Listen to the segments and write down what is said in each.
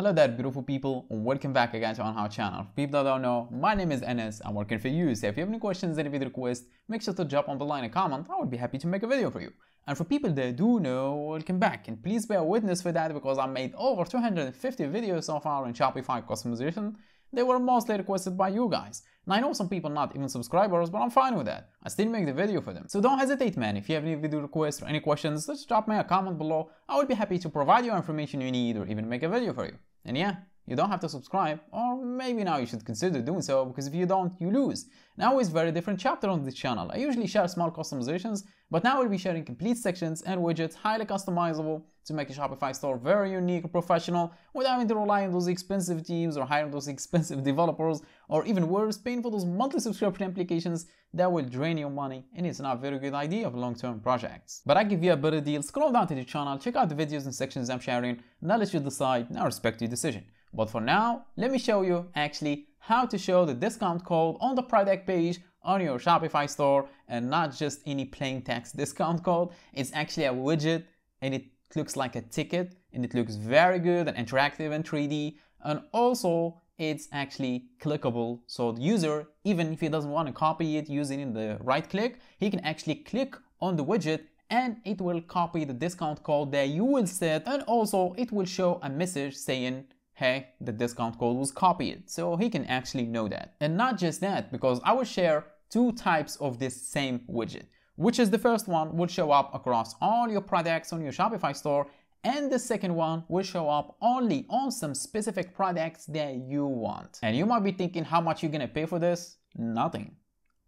Hello there beautiful people welcome back again to On How channel. For people that don't know, my name is Anas, I'm working for you. So if you have any questions, any video requests, make sure to drop on the line a comment. I would be happy to make a video for you. And for people that do know, welcome back. And please bear witness for that because I made over 250 videos so far in Shopify customization. They were mostly requested by you guys. And I know some people not even subscribers, but I'm fine with that. I still make the video for them. So don't hesitate man, if you have any video requests or any questions, just drop me a comment below. I would be happy to provide you information you need or even make a video for you. And yeah, you don't have to subscribe, or maybe now you should consider doing so because if you don't, you lose. Now is very different chapter on this channel. I usually share small customizations, but now we'll be sharing complete sections and widgets highly customizable to make a Shopify store very unique and professional without having to rely on those expensive themes or hire those expensive developers or even worse, paying for those monthly subscription applications that will drain your money and it's not a very good idea of long-term projects. But I give you a better deal, scroll down to the channel, check out the videos and sections I'm sharing, and I'll let you decide I respect your decision. But for now, let me show you actually how to show the discount code on the product page on your Shopify store and not just any plain text discount code. It's actually a widget and it looks like a ticket and it looks very good and interactive and 3D and also it's actually clickable. So the user even if he doesn't want to copy it using the right click he can actually click on the widget and it will copy the discount code that you will set. And also it will show a message saying hey the discount code was copied so he can actually know that and not just that because I will share two types of this same widget which is the first one will show up across all your products on your Shopify store and the second one will show up only on some specific products that you want. And you might be thinking how much you're gonna pay for this? Nothing.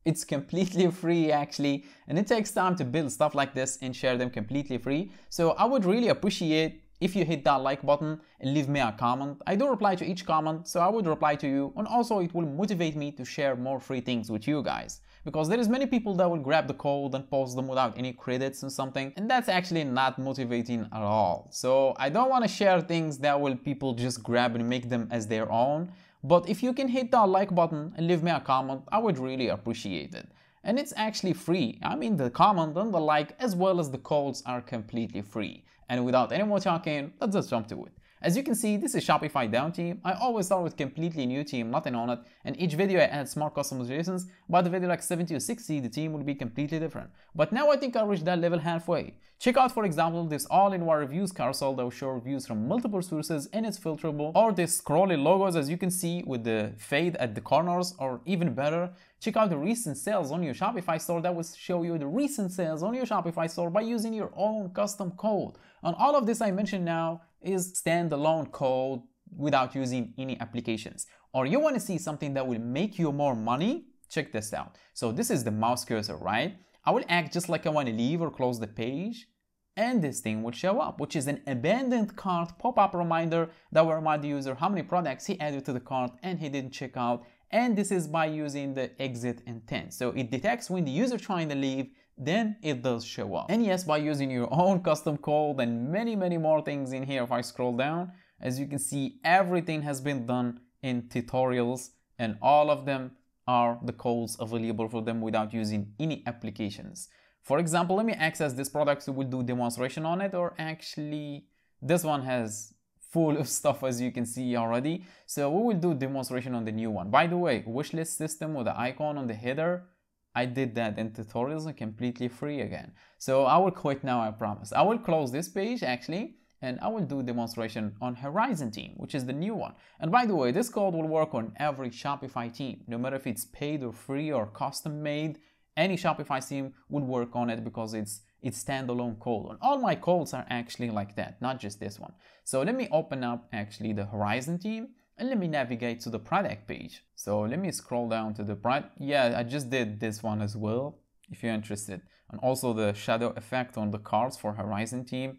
It's completely free actually and it takes time to build stuff like this and share them completely free. So I would really appreciate if you hit that like button and leave me a comment. I do reply to each comment so I would reply to you and also it will motivate me to share more free things with you guys because there is many people that will grab the code and post them without any credits and something and that's actually not motivating at all. So I don't want to share things that will people just grab and make them as their own. But if you can hit that like button and leave me a comment, I would really appreciate it. And it's actually free. I mean the comment and the like as well as the codes are completely free. And without any more talking, let's just jump to it. As you can see, this is Shopify Dawn theme. I always start with completely new theme, nothing on it, and each video I add small customizations, but the video like 70 or 60, the theme will be completely different. But now I think I reached that level halfway. Check out for example this all-in-one reviews carousel that will show reviews from multiple sources and it's filterable, or this scrolly logos as you can see with the fade at the corners, or even better, check out the recent sales on your Shopify store that will show you the recent sales on your Shopify store by using your own custom code. And all of this I mentioned now is standalone code without using any applications. Or you want to see something that will make you more money? Check this out. So this is the mouse cursor, right? I will act just like I want to leave or close the page and this thing will show up, which is an abandoned cart pop-up reminder that will remind the user how many products he added to the cart and he didn't check out. And this is by using the exit intent. So it detects when the user trying to leave then it does show up. And yes, by using your own custom code and many, many more things in here, if I scroll down, as you can see, everything has been done in tutorials and all of them are the codes available for them without using any applications. For example, let me access this product so we'll do demonstration on it or actually this one has full of stuff as you can see already. So we will do demonstration on the new one. By the way, wishlist system with the icon on the header I did that in tutorials and completely free again. So I will quit now, I promise. I will close this page actually and I will do demonstration on Horizon theme, which is the new one. And by the way, this code will work on every Shopify theme, no matter if it's paid or free or custom made, any Shopify theme would work on it because it's it's standalone code. And all my codes are actually like that, not just this one. So let me open up actually the Horizon theme and let me navigate to the product page. So let me scroll down to the product. Yeah, I just did this one as well, if you're interested. And also the shadow effect on the cards for Horizon theme.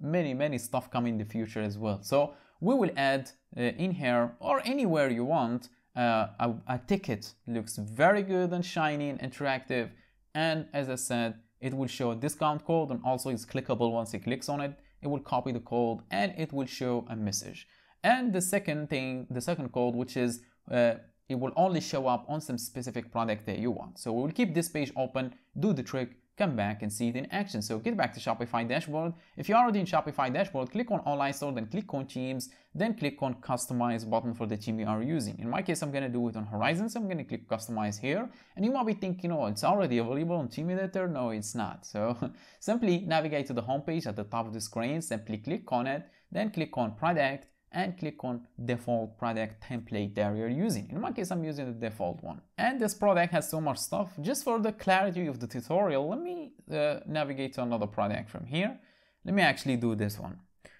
Many, many stuff coming in the future as well. So we will add uh, in here or anywhere you want uh, a, a ticket. Looks very good and shiny and interactive. And as I said, it will show a discount code and also it's clickable once he clicks on it. It will copy the code and it will show a message. And the second thing, the second code, which is uh, it will only show up on some specific product that you want. So we will keep this page open, do the trick, come back and see it in action. So get back to Shopify dashboard. If you're already in Shopify dashboard, click on online store, then click on themes, then click on customize button for the theme you are using. In my case, I'm gonna do it on Horizon, so I'm gonna click customize here. And you might be thinking, oh, it's already available on Theme Editor. No, it's not. So simply navigate to the homepage at the top of the screen, simply click on it, then click on product, and click on default product template that you're using. In my case, I'm using the default one. And this product has so much stuff. Just for the clarity of the tutorial, let me uh, navigate to another product from here. Let me actually do this one.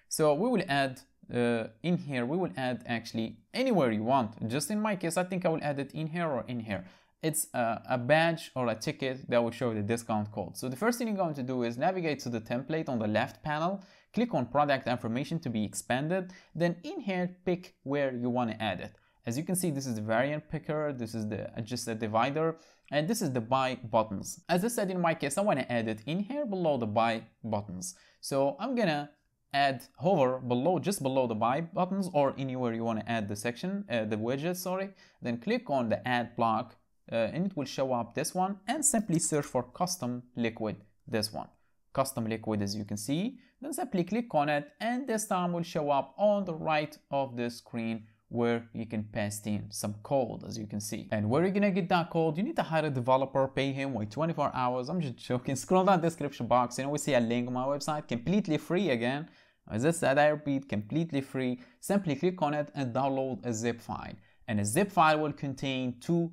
So we will add uh, in here, we will add actually anywhere you want. Just in my case, I think I will add it in here or in here. It's a, a badge or a ticket that will show the discount code. So the first thing you're going to do is navigate to the template on the left panel click on product information to be expanded, then in here pick where you want to add it. As you can see, this is the variant picker, this is the adjusted divider, and this is the buy buttons. As I said in my case, I want to add it in here below the buy buttons. So I'm gonna add hover below, just below the buy buttons or anywhere you want to add the section, uh, the widget, sorry. Then click on the add block Uh, and it will show up this one and simply search for custom liquid, this one. Custom liquid as you can see then simply click on it and this time will show up on the right of the screen where you can paste in some code as you can see. And where you're gonna get that code, you need to hire a developer, pay him, wait 24 hours. I'm just joking. Scroll down the description box, you know, we see a link on my website, completely free again. As I said, I repeat, completely free. Simply click on it and download a zip file. And a zip file will contain two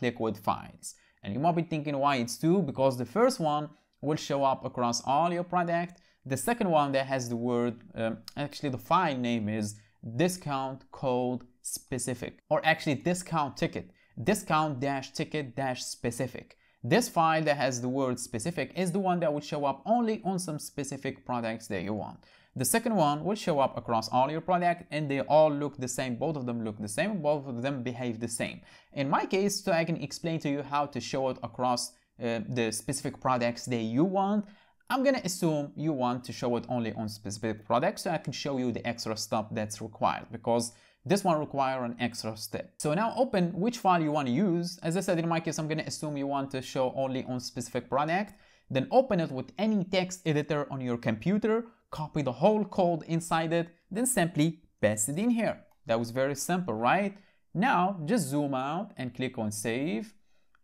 .liquid files. And you might be thinking why it's two, because the first one will show up across all your product the second one that has the word, um, actually the file name is discount code specific or actually discount ticket, discount dash ticket dash specific. This file that has the word specific is the one that will show up only on some specific products that you want. The second one will show up across all your product and they all look the same. Both of them look the same, both of them behave the same. In my case, so I can explain to you how to show it across uh, the specific products that you want. I'm gonna assume you want to show it only on specific products so I can show you the extra stuff that's required because this one require an extra step. So now open which file you want to use. As I said in my case, I'm gonna assume you want to show only on specific product. Then open it with any text editor on your computer, copy the whole code inside it, then simply paste it in here. That was very simple, right? Now just zoom out and click on save.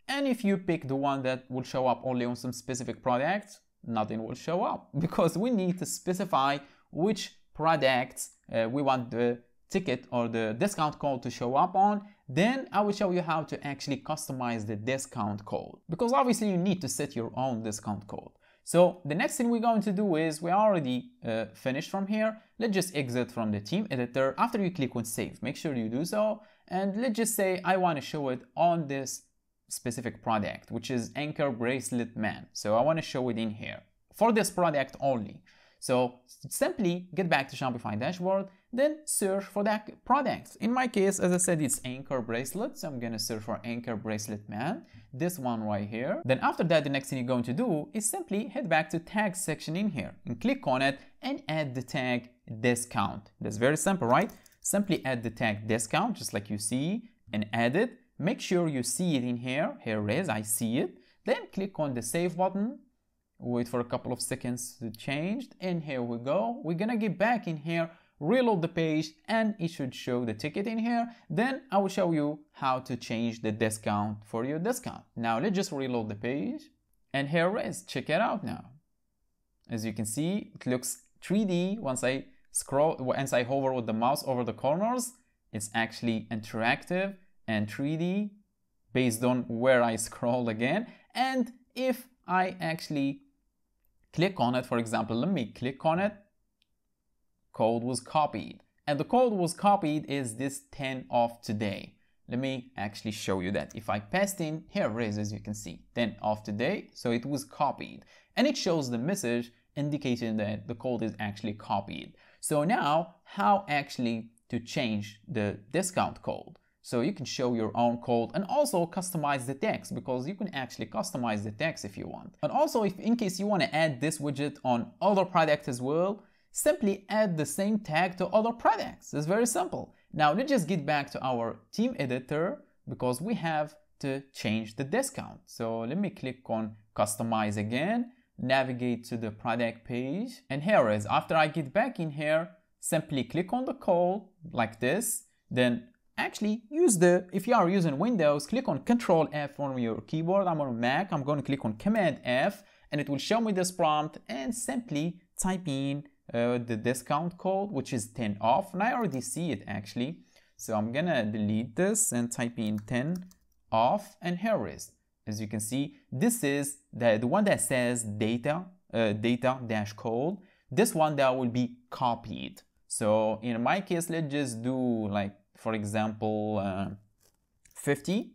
And if you pick the one that will show up only on some specific products, nothing will show up because we need to specify which products uh, we want the ticket or the discount code to show up on then I will show you how to actually customize the discount code because obviously you need to set your own discount code so the next thing we're going to do is we already uh, finished from here. Let's just exit from the theme editor. After you click on save make sure you do so. And let's just say I want to show it on this specific product, which is Anchor Bracelet Man. So I want to show it in here. For this product only. So simply get back to Shopify dashboard, then search for that product. In my case, as I said, it's Anchor Bracelet. So I'm going to search for Anchor Bracelet Man, this one right here. Then after that, the next thing you're going to do is simply head back to tag section in here and click on it and add the tag discount. That's very simple, right? Simply add the tag discount, just like you see, and add it. Make sure you see it in here. Here it is, I see it. Then click on the save button. Wait for a couple of seconds to change. And here we go. We're gonna get back in here, reload the page, and it should show the ticket in here. Then I will show you how to change the discount for your discount. Now let's just reload the page. And here it is, check it out now. As you can see, it looks 3D once I scroll, once I hover with the mouse over the corners. It's actually interactive and 3D based on where I scroll again. And if I actually click on it, for example, let me click on it, code was copied. And the code was copied is this 10 of today. Let me actually show you that. If I paste in, here it is as you can see, 10 of today, so it was copied. And it shows the message indicating that the code is actually copied. So now, how actually to change the discount code? So you can show your own code and also customize the text because you can actually customize the text if you want. And also if in case you want to add this widget on other products as well, simply add the same tag to other products. It's very simple. Now let's just get back to our theme editor because we have to change the discount. So let me click on customize again, navigate to the product page, and here is, after I get back in here, simply click on the call like this, then actually use the, if you are using Windows, click on Control F on your keyboard. I'm on Mac, I'm going to click on Command F, and it will show me this prompt and simply type in uh, the discount code, which is 10 off, and I already see it actually. So I'm gonna delete this and type in 10 off, and here is. As you can see, this is the, the one that says data, uh, data dash code. This one that will be copied. So in my case, let's just do like, for example, uh, 50.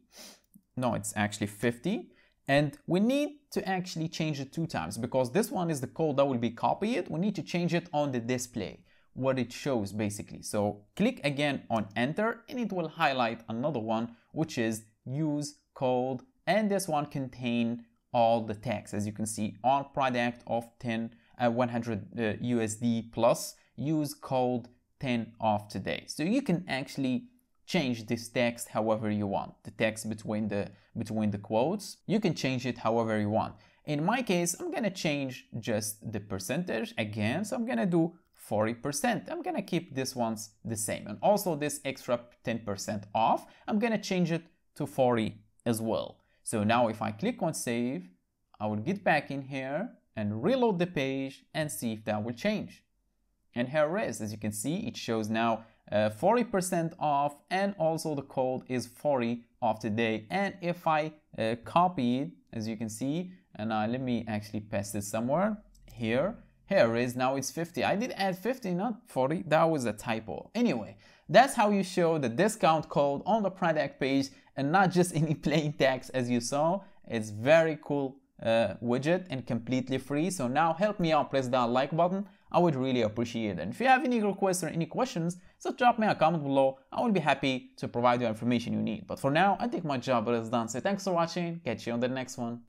No, it's actually 50. And we need to actually change it two times because this one is the code that will be copied. We need to change it on the display, what it shows basically. So click again on enter and it will highlight another one, which is use code. And this one contain all the text as you can see on product of 10 uh, 100 uh, USD plus use code 10 off today. So you can actually change this text however you want. The text between the between the quotes, you can change it however you want. In my case, I'm gonna change just the percentage again. So I'm gonna do 40%. I'm gonna keep this ones the same. And also this extra 10% off, I'm gonna change it to 40 as well. So now if I click on save, I will get back in here and reload the page and see if that will change. And here it is, as you can see, it shows now 40% uh, off and also the code is 40 off today. And if I uh, copy it as you can see and uh, let me actually paste it somewhere. Here here is. Now it's 50 I did add 50 not 40 that was a typo. Anyway that's how you show the discount code on the product page and not just any plain text as you saw. It's very cool uh, widget and completely free. So now help me out. Press that like button I would really appreciate it. And if you have any requests or any questions, just drop me a comment below. I will be happy to provide you information you need. But for now, I think my job is done. So thanks for watching. Catch you on the next one.